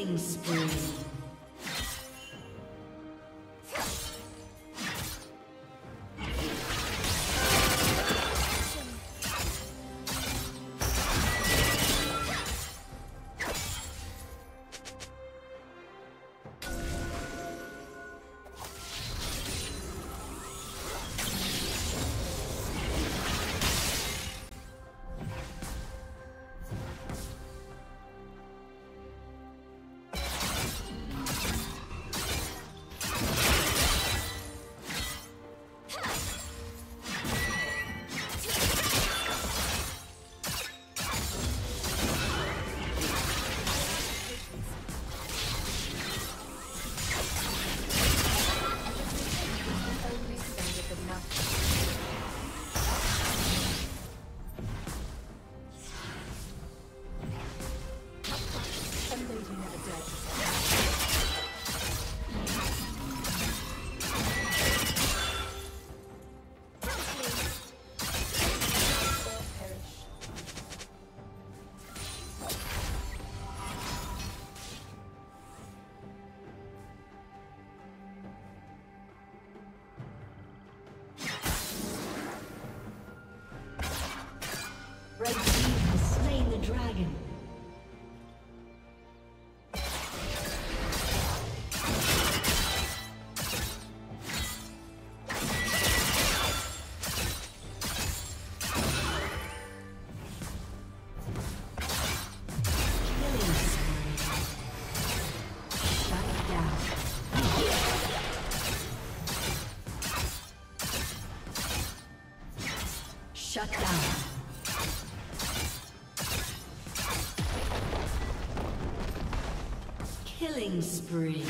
Killing spree. Killing spree.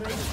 Red